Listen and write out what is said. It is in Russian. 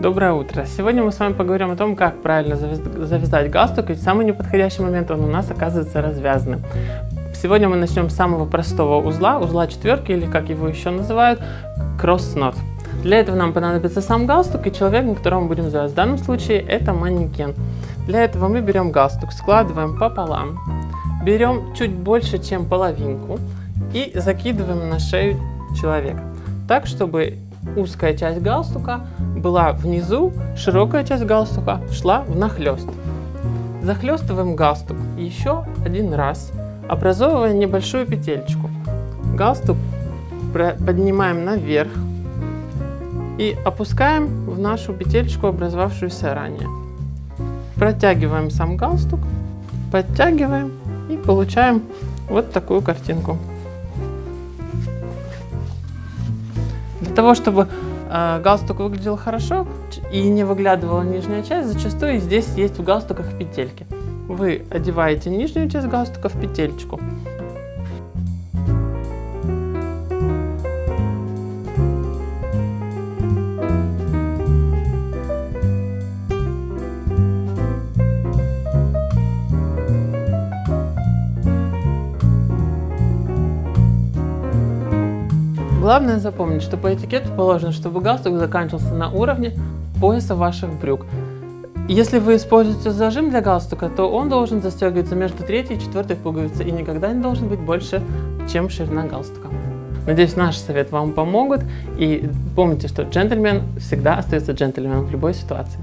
Доброе утро! Сегодня мы с вами поговорим о том, как правильно завязать галстук, и в самый неподходящий момент он у нас оказывается развязанным. Сегодня мы начнем с самого простого узла, узла четверки, или как его еще называют, кросс-нот. Для этого нам понадобится сам галстук и человек, на котором мы будем завязать. В данном случае это манекен. Для этого мы берем галстук, складываем пополам, берем чуть больше, чем половинку и закидываем на шею человека. Так, чтобы узкая часть галстука была внизу, широкая часть галстука шла в нахлест. Захлестываем галстук еще один раз, образовывая небольшую петельку. Галстук поднимаем наверх и опускаем в нашу петельку, образовавшуюся ранее. Протягиваем сам галстук, подтягиваем и получаем вот такую картинку. Для того, чтобы э, галстук выглядел хорошо и не выглядывала нижняя часть, зачастую здесь есть в галстуках петельки. Вы одеваете нижнюю часть галстука в петельку, Главное запомнить, что по этикету положено, чтобы галстук заканчивался на уровне пояса ваших брюк. Если вы используете зажим для галстука, то он должен застегиваться между третьей и четвертой пуговицей и никогда не должен быть больше, чем ширина галстука. Надеюсь, наш совет вам помогут. И помните, что джентльмен всегда остается джентльменом в любой ситуации.